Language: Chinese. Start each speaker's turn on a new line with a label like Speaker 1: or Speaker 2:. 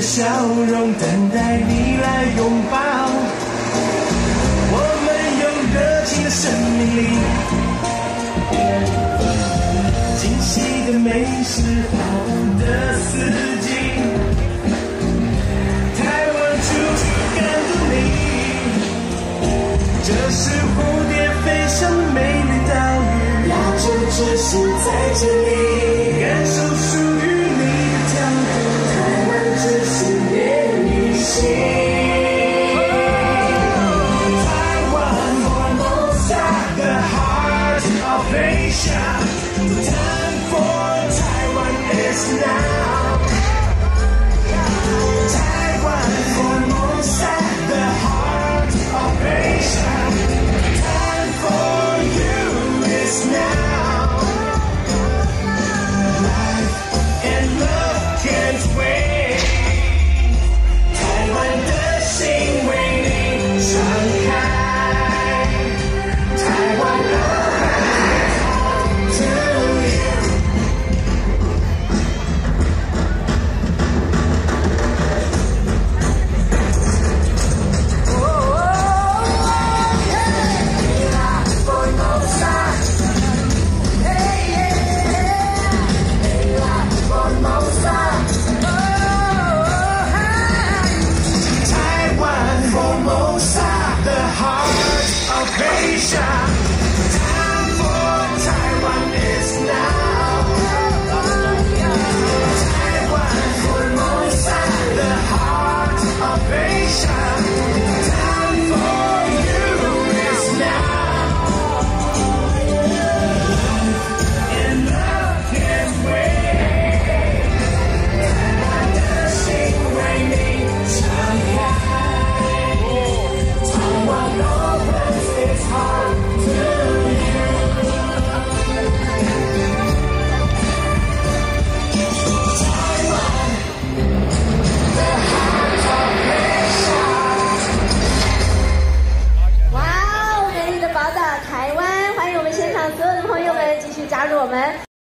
Speaker 1: 的笑容，等待你来拥抱。我们有热情的生命力，惊喜的美食，好的四季。台湾处处感动你，这是蝴蝶飞翔的美丽岛屿。
Speaker 2: 亚洲之星在这里，
Speaker 1: time for Taiwan is now. shine.